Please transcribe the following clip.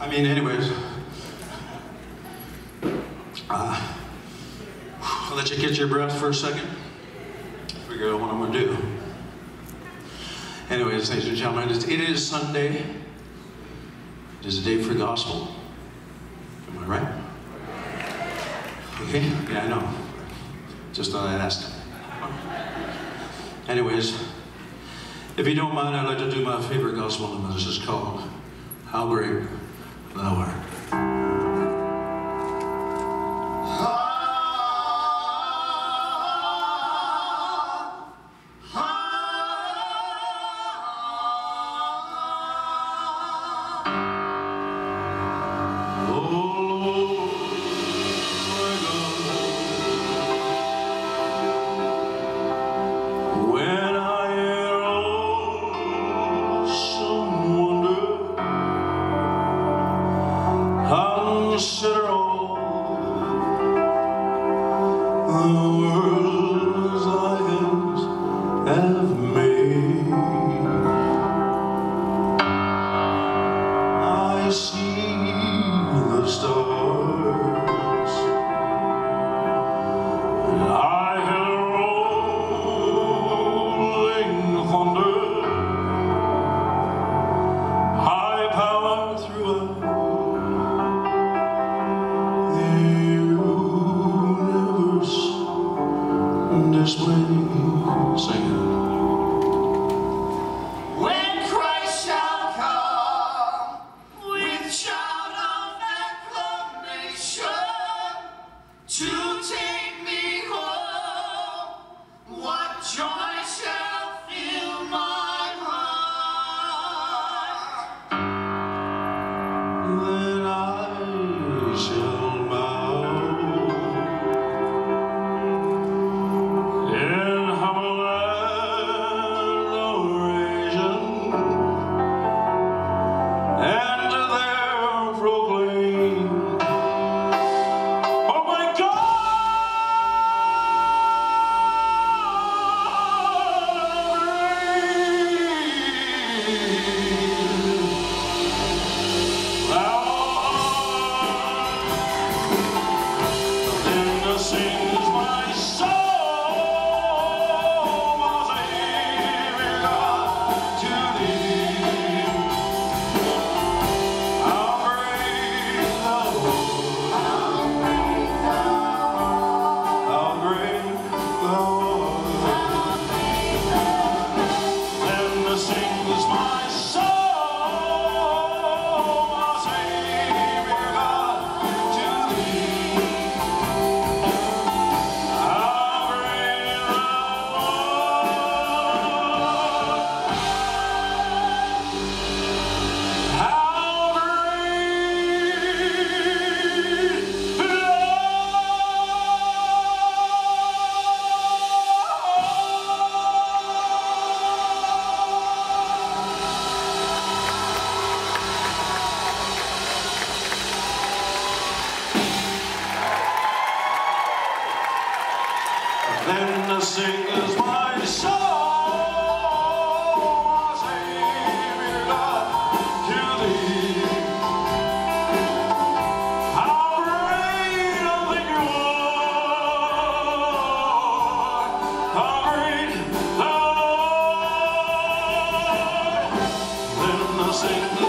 I mean, anyways. Uh, I'll let you catch your breath for a second. Figure out what I'm gonna do. Anyways, ladies and gentlemen, it is Sunday. It is a day for gospel. Am I right? Okay? Yeah, I know. Just thought I'd ask. Anyways, if you don't mind, I'd like to do my favorite gospel hymn. This is called How Great Thou the thy hands have made. I see the stars. Shall sing. the